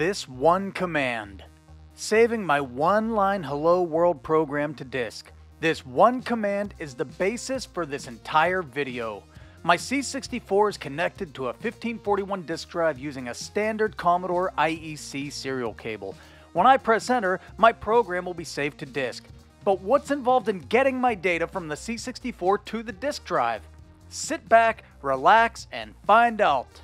this one command. Saving my one-line Hello World program to disk. This one command is the basis for this entire video. My C64 is connected to a 1541 disk drive using a standard Commodore IEC serial cable. When I press enter, my program will be saved to disk. But what's involved in getting my data from the C64 to the disk drive? Sit back, relax, and find out.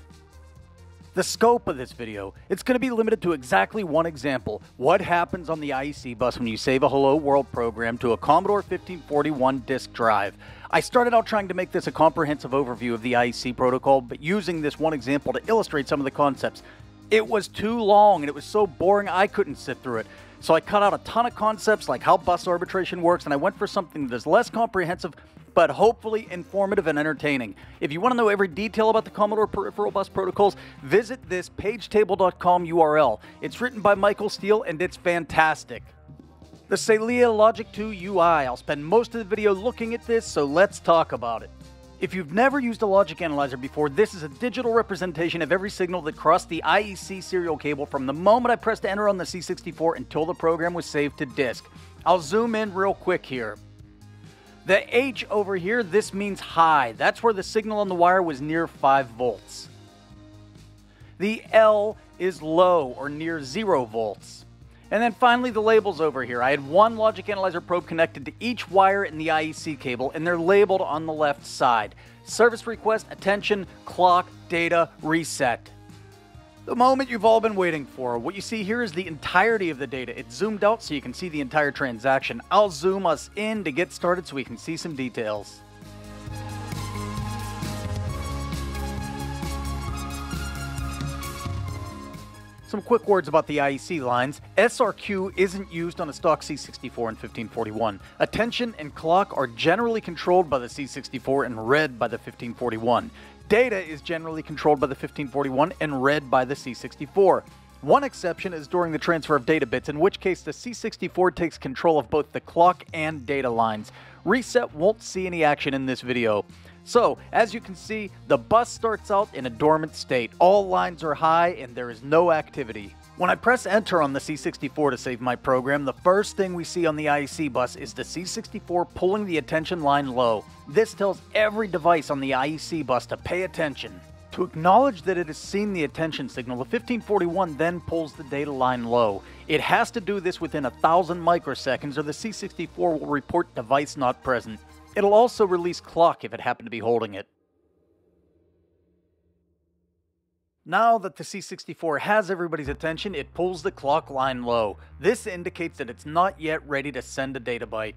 The scope of this video, it's going to be limited to exactly one example. What happens on the IEC bus when you save a Hello World program to a Commodore 1541 disk drive? I started out trying to make this a comprehensive overview of the IEC protocol, but using this one example to illustrate some of the concepts. It was too long and it was so boring I couldn't sit through it. So I cut out a ton of concepts like how bus arbitration works and I went for something that's less comprehensive but hopefully informative and entertaining. If you want to know every detail about the Commodore Peripheral Bus protocols, visit this pagetable.com URL. It's written by Michael Steil and it's fantastic. The Saleae Logic 2 UI. I'll spend most of the video looking at this, so let's talk about it. If you've never used a logic analyzer before, this is a digital representation of every signal that crossed the IEC serial cable from the moment I pressed enter on the C64 until the program was saved to disk. I'll zoom in real quick here. The H over here, this means high. That's where the signal on the wire was near 5 volts. The L is low or near 0 volts. And then finally the labels over here. I had one logic analyzer probe connected to each wire in the IEC cable and they're labeled on the left side. Service request, attention, clock, data, reset. The moment you've all been waiting for. What you see here is the entirety of the data. It's zoomed out so you can see the entire transaction. I'll zoom us in to get started so we can see some details. Some quick words about the IEC lines. SRQ isn't used on a stock C64 and 1541. Attention and clock are generally controlled by the C64 and read by the 1541. Data is generally controlled by the 1541 and read by the C64. One exception is during the transfer of data bits, in which case the C64 takes control of both the clock and data lines. Reset won't see any action in this video. So, as you can see, the bus starts out in a dormant state. All lines are high and there is no activity. When I press enter on the C64 to save my program, the first thing we see on the IEC bus is the C64 pulling the attention line low. This tells every device on the IEC bus to pay attention. To acknowledge that it has seen the attention signal, the 1541 then pulls the data line low. It has to do this within a thousand microseconds or the C64 will report device not present. It'll also release clock if it happened to be holding it. Now that the C64 has everybody's attention, it pulls the clock line low. This indicates that it's not yet ready to send a data byte.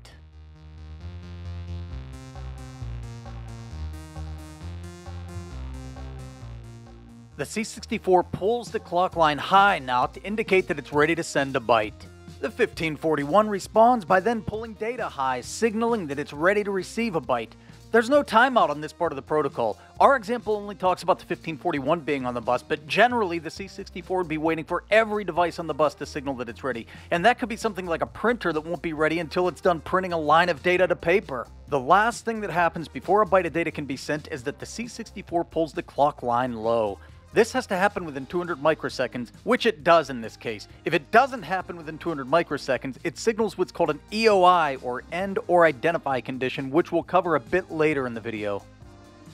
The C64 pulls the clock line high now to indicate that it's ready to send a byte. The 1541 responds by then pulling data high, signaling that it's ready to receive a byte. There's no timeout on this part of the protocol. Our example only talks about the 1541 being on the bus, but generally the C64 would be waiting for every device on the bus to signal that it's ready. And that could be something like a printer that won't be ready until it's done printing a line of data to paper. The last thing that happens before a byte of data can be sent is that the C64 pulls the clock line low. This has to happen within 200 microseconds, which it does in this case. If it doesn't happen within 200 microseconds, it signals what's called an EOI, or End or Identify condition, which we'll cover a bit later in the video.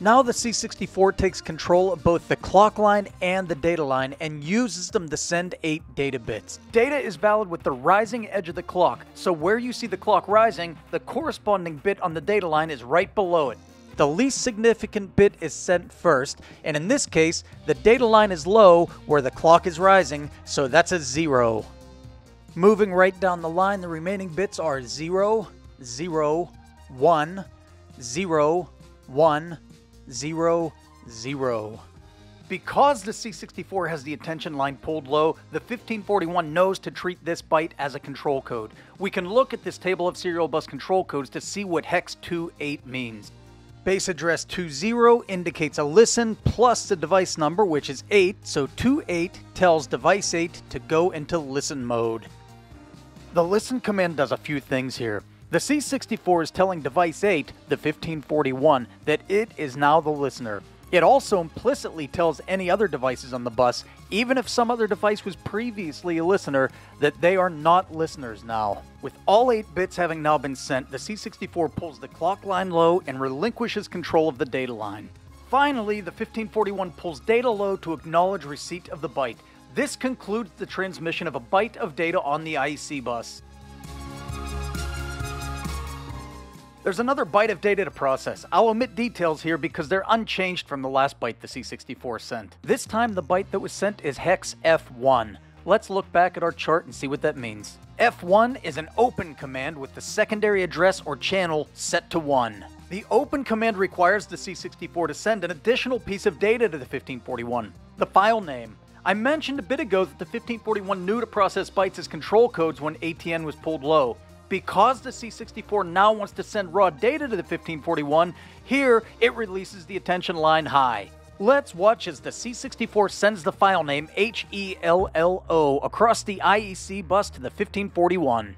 Now the C64 takes control of both the clock line and the data line and uses them to send 8 data bits. Data is valid with the rising edge of the clock, so where you see the clock rising, the corresponding bit on the data line is right below it the least significant bit is sent first, and in this case, the data line is low where the clock is rising, so that's a 0. Moving right down the line, the remaining bits are 0, 0, 1, 0, 1, 0, 0. Because the C64 has the attention line pulled low, the 1541 knows to treat this byte as a control code. We can look at this table of serial bus control codes to see what hex 28 means. Base address 20 indicates a listen plus the device number, which is 8, so 28 tells device 8 to go into listen mode. The listen command does a few things here. The C64 is telling device 8, the 1541, that it is now the listener. It also implicitly tells any other devices on the bus, even if some other device was previously a listener, that they are not listeners now. With all 8 bits having now been sent, the C64 pulls the clock line low and relinquishes control of the data line. Finally, the 1541 pulls data low to acknowledge receipt of the byte. This concludes the transmission of a byte of data on the IEC bus. There's another byte of data to process. I'll omit details here because they're unchanged from the last byte the C64 sent. This time the byte that was sent is hex F1. Let's look back at our chart and see what that means. F1 is an open command with the secondary address or channel set to 1. The open command requires the C64 to send an additional piece of data to the 1541, the file name. I mentioned a bit ago that the 1541 knew to process bytes as control codes when ATN was pulled low. Because the C64 now wants to send raw data to the 1541, here it releases the attention line high. Let's watch as the C64 sends the file name HELLO across the IEC bus to the 1541.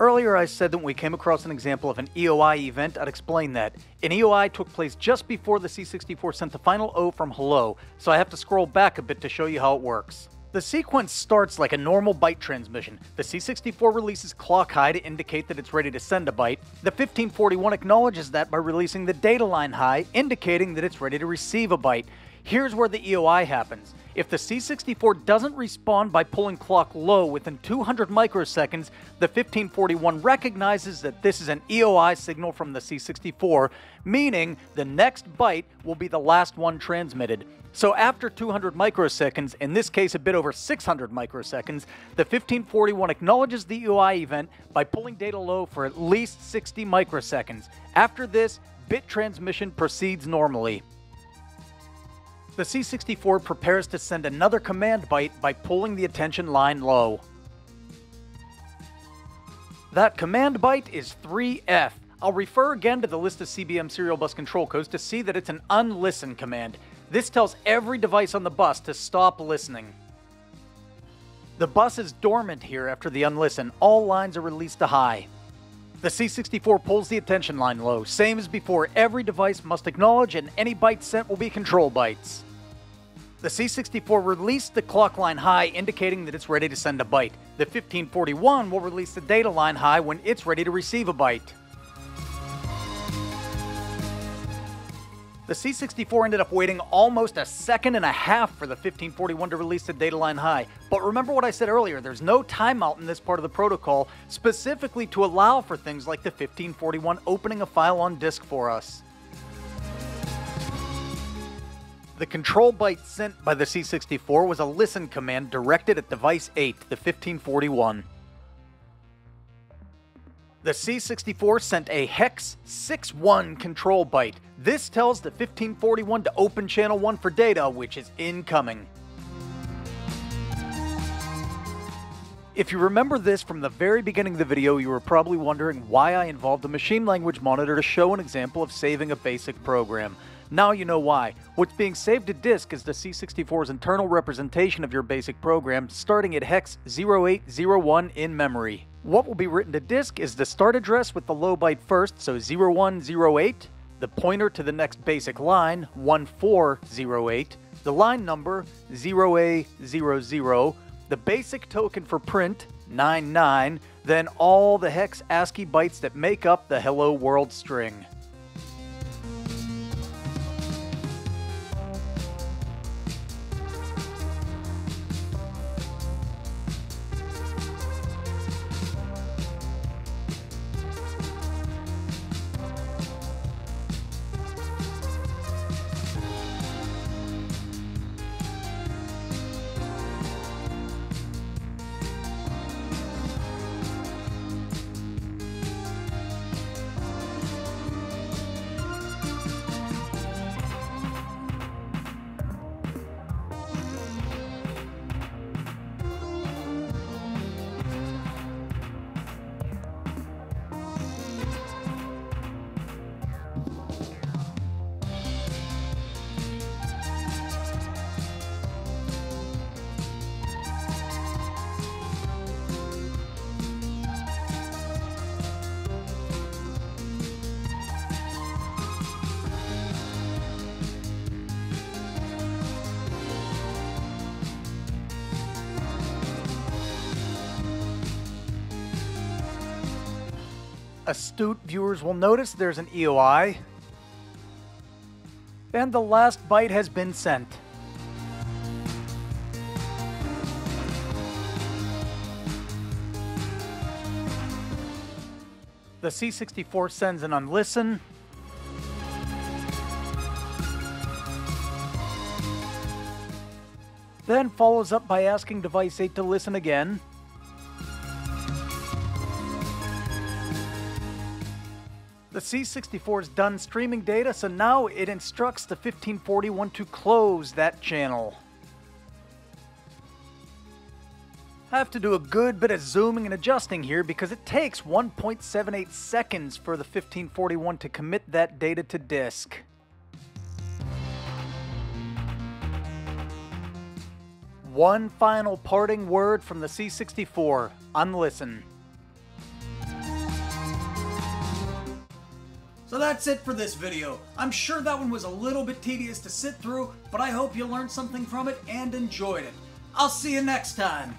Earlier I said that when we came across an example of an EOI event, I'd explain that. An EOI took place just before the C64 sent the final O from hello, so I have to scroll back a bit to show you how it works. The sequence starts like a normal byte transmission. The C64 releases clock high to indicate that it's ready to send a byte. The 1541 acknowledges that by releasing the data line high, indicating that it's ready to receive a byte. Here's where the EOI happens. If the C64 doesn't respond by pulling clock low within 200 microseconds, the 1541 recognizes that this is an EOI signal from the C64, meaning the next byte will be the last one transmitted. So after 200 microseconds, in this case a bit over 600 microseconds, the 1541 acknowledges the EOI event by pulling data low for at least 60 microseconds. After this, bit transmission proceeds normally. The C64 prepares to send another command byte by pulling the attention line low. That command byte is 3F. I'll refer again to the list of CBM serial bus control codes to see that it's an unlisten command. This tells every device on the bus to stop listening. The bus is dormant here after the unlisten. All lines are released to high. The C64 pulls the attention line low. Same as before, every device must acknowledge and any bytes sent will be control bytes. The C64 released the clock line high, indicating that it's ready to send a byte. The 1541 will release the data line high when it's ready to receive a byte. The C64 ended up waiting almost a second and a half for the 1541 to release the data line high. But remember what I said earlier, there's no timeout in this part of the protocol, specifically to allow for things like the 1541 opening a file on disk for us. The control byte sent by the C64 was a listen command directed at device 8, the 1541. The C64 sent a hex 61 control byte. This tells the 1541 to open channel 1 for data, which is incoming. If you remember this from the very beginning of the video, you were probably wondering why I involved a machine language monitor to show an example of saving a basic program. Now you know why. What's being saved to disk is the C64's internal representation of your basic program, starting at hex 0801 in memory. What will be written to disk is the start address with the low byte first, so 0108, the pointer to the next basic line, 1408, the line number, 0A00, the basic token for print, 99, then all the hex ASCII bytes that make up the hello world string. Astute viewers will notice there's an EOI. And the last byte has been sent. The C64 sends an unlisten. Then follows up by asking device 8 to listen again. The C64 is done streaming data, so now it instructs the 1541 to close that channel. I have to do a good bit of zooming and adjusting here because it takes 1.78 seconds for the 1541 to commit that data to disk. One final parting word from the C64, unlisten. So that's it for this video. I'm sure that one was a little bit tedious to sit through, but I hope you learned something from it and enjoyed it. I'll see you next time.